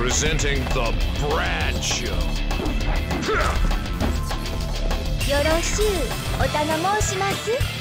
Presenting the Brad Show. よろしゅうお頼申します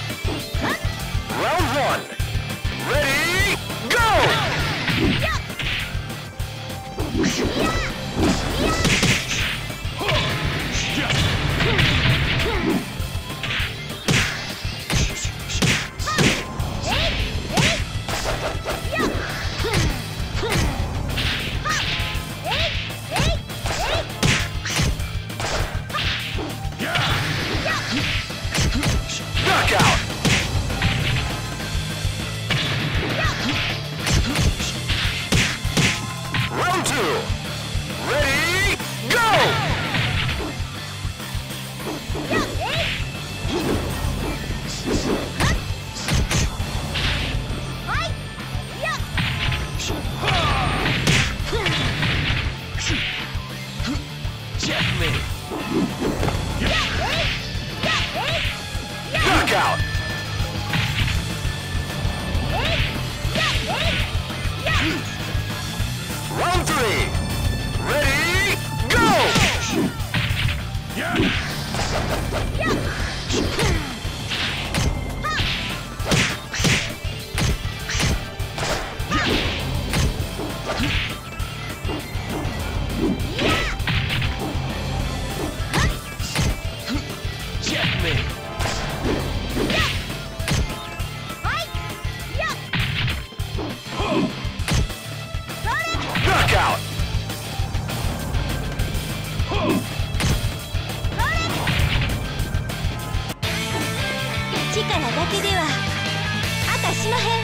Ready, go! 力だけではあたしまへん